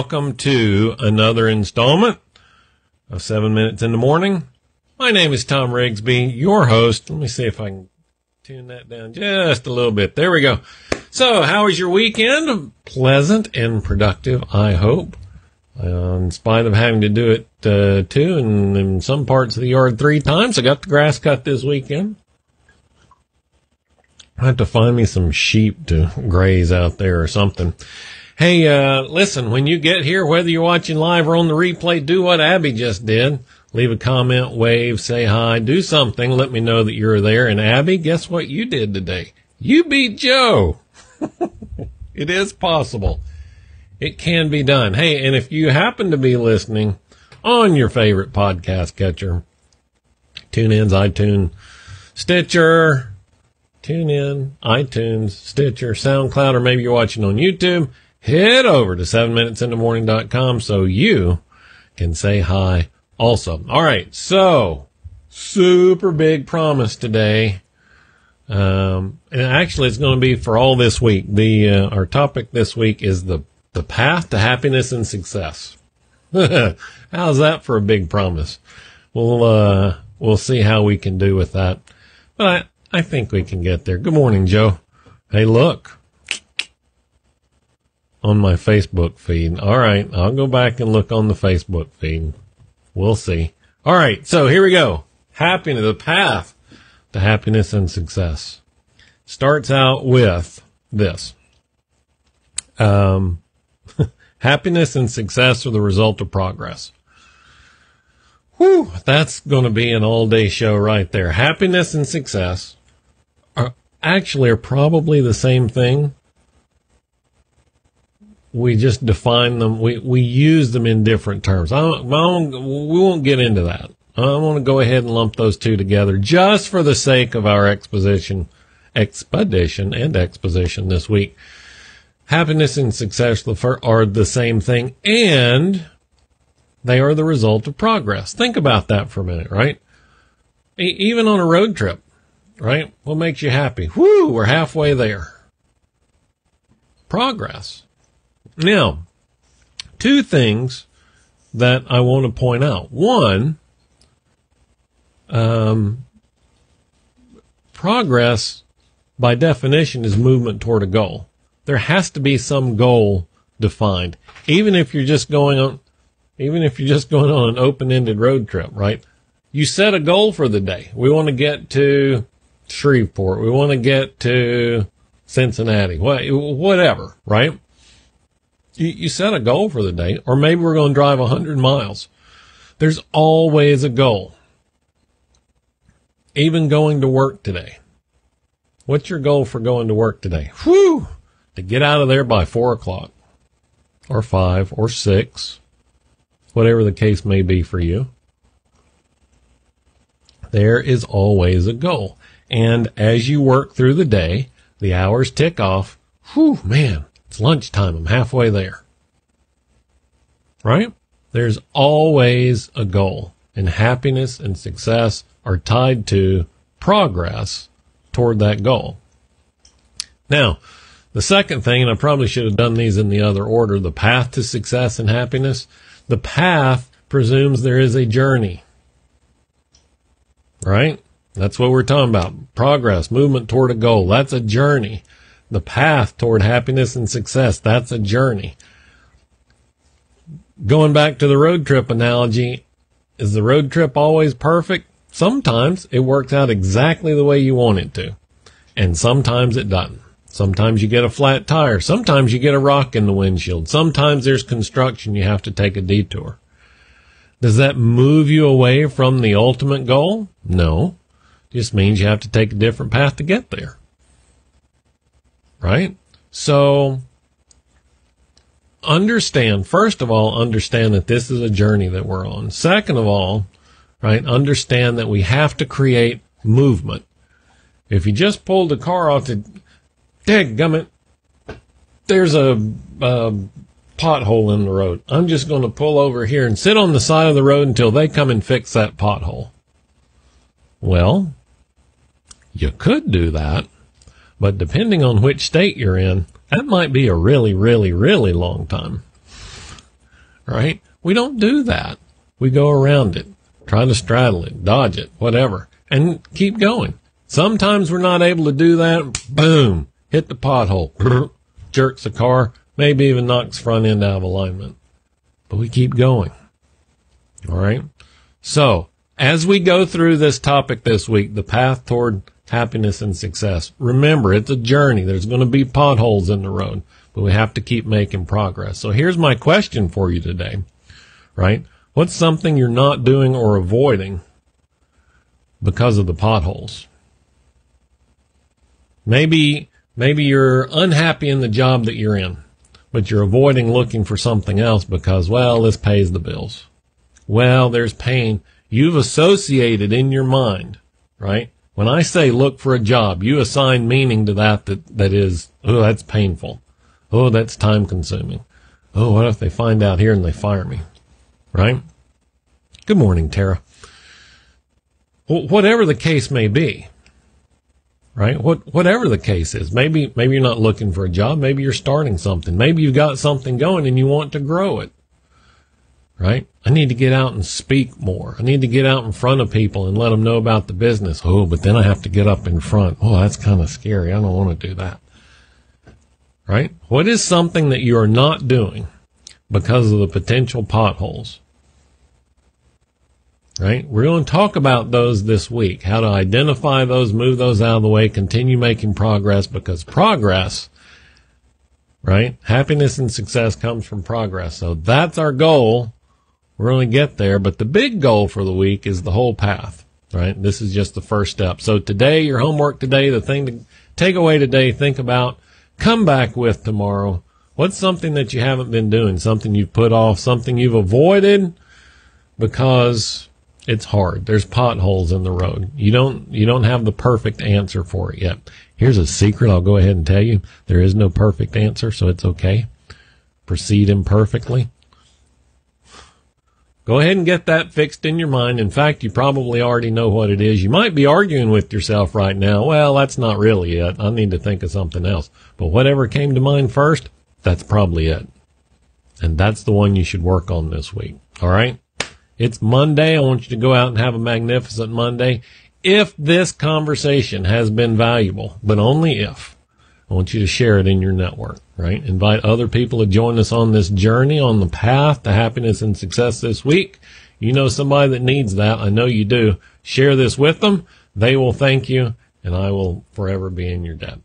welcome to another installment of Seven Minutes in the Morning. My name is Thom Rigsby, your host. Let me see if I can tune that down just a little bit. There we go. So, how was your weekend? Pleasant and productive, I hope. Uh, in spite of having to do it uh, two and in some parts of the yard three times, I got the grass cut this weekend. I have to find me some sheep to graze out there or something. Hey, uh, listen, when you get here, whether you're watching live or on the replay, do what Abby just did. Leave a comment, wave, say hi, do something. Let me know that you're there. And Abby, guess what you did today? You beat Joe. it is possible. It can be done. Hey, and if you happen to be listening on your favorite podcast catcher, TuneIn's, iTunes, Stitcher, TuneIn, iTunes, Stitcher, SoundCloud, or maybe you're watching on YouTube, head over to 7minutesinthemorning.com so you can say hi also. All right. So super big promise today. Um, and actually it's going to be for all this week. The, uh, our topic this week is the, the path to happiness and success. How's that for a big promise? We'll, uh, we'll see how we can do with that. But I, I think we can get there. Good morning, Joe. Hey, look on my Facebook feed. All right. I'll go back and look on the Facebook feed. We'll see. All right. So here we go. Happiness, the path to happiness and success starts out with this. Um, happiness and success are the result of progress. Whew, that's going to be an all day show right there. Happiness and success are actually are probably the same thing, we just define them. We, we use them in different terms. I don't, we won't get into that. I want to go ahead and lump those two together just for the sake of our exposition, expedition and exposition this week. Happiness and success are the same thing and they are the result of progress. Think about that for a minute, right? even on a road trip, right? What makes you happy? Whoo, we're halfway there. Progress. Now, two things that I want to point out. One, um, progress by definition is movement toward a goal. There has to be some goal defined, even if you're just going on, even if you're just going on an open-ended road trip, right? You set a goal for the day. We want to get to Shreveport. We want to get to Cincinnati, whatever, right? You, you set a goal for the day, or maybe we're going to drive 100 miles. There's always a goal. Even going to work today. What's your goal for going to work today? Whew! To get out of there by four o'clock, or five, or six, whatever the case may be for you. There is always a goal. And as you work through the day, the hours tick off. Whew, man, it's lunchtime. I'm halfway there. Right? There's always a goal and happiness and success are tied to progress toward that goal. Now, the second thing, and I probably should have done these in the other order, the path to success and happiness. The path presumes there is a journey. Right? That's what we're talking about. Progress, movement toward a goal. That's a journey the path toward happiness and success. That's a journey. Going back to the road trip analogy, is the road trip always perfect? Sometimes it works out exactly the way you want it to. And sometimes it doesn't. Sometimes you get a flat tire. Sometimes you get a rock in the windshield. Sometimes there's construction. You have to take a detour. Does that move you away from the ultimate goal? No. Just means you have to take a different path to get there right? So understand, first of all, understand that this is a journey that we're on. Second of all, right, understand that we have to create movement. If you just pulled the car off the, gummit, there's a, a pothole in the road. I'm just going to pull over here and sit on the side of the road until they come and fix that pothole. Well, you could do that. But depending on which state you're in, that might be a really, really, really long time. right? We don't do that. We go around it, try to straddle it, dodge it, whatever, and keep going. Sometimes we're not able to do that. Boom, hit the pothole, jerks the car, maybe even knocks front end out of alignment. But we keep going. All right. So as we go through this topic this week, the path toward happiness and success, remember it's a journey. There's going to be potholes in the road, but we have to keep making progress. So here's my question for you today, right? What's something you're not doing or avoiding because of the potholes? Maybe, maybe you're unhappy in the job that you're in, but you're avoiding looking for something else because, well, this pays the bills. Well, there's pain you've associated in your mind, right? When I say look for a job, you assign meaning to that that, that is, oh, that's painful. Oh, that's time consuming. Oh, what if they find out here and they fire me? Right? Good morning, Tara. Well, whatever the case may be, right? What, whatever the case is, maybe, maybe you're not looking for a job. Maybe you're starting something. Maybe you've got something going and you want to grow it, right? I need to get out and speak more. I need to get out in front of people and let them know about the business. Oh, but then I have to get up in front. Oh, that's kind of scary. I don't want to do that. Right? What is something that you are not doing because of the potential potholes? right? We're going to talk about those this week, how to identify those, move those out of the way, continue making progress because progress, right? Happiness and success comes from progress. So that's our goal. We're going to get there, but the big goal for the week is the whole path, right? This is just the first step. So today, your homework today, the thing to take away today, think about, come back with tomorrow. What's something that you haven't been doing? Something you've put off, something you've avoided because it's hard. There's potholes in the road. You don't you don't have the perfect answer for it yet. Here's a secret I'll go ahead and tell you. There is no perfect answer, so it's okay. Proceed imperfectly. Go ahead and get that fixed in your mind. In fact, you probably already know what it is. You might be arguing with yourself right now. Well, that's not really it. I need to think of something else. But whatever came to mind first, that's probably it. And that's the one you should work on this week. All right. It's Monday. I want you to go out and have a magnificent Monday. If this conversation has been valuable, but only if, I want you to share it in your network, right? Invite other people to join us on this journey on the path to happiness and success this week. You know somebody that needs that. I know you do. Share this with them. They will thank you and I will forever be in your debt.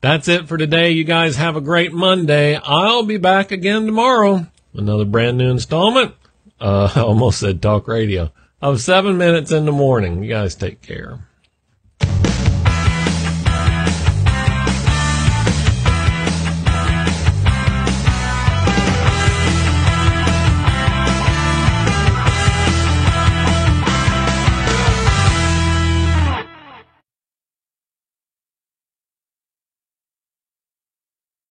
That's it for today. You guys have a great Monday. I'll be back again tomorrow. Another brand new installment uh, I almost said talk radio of seven minutes in the morning. You guys take care.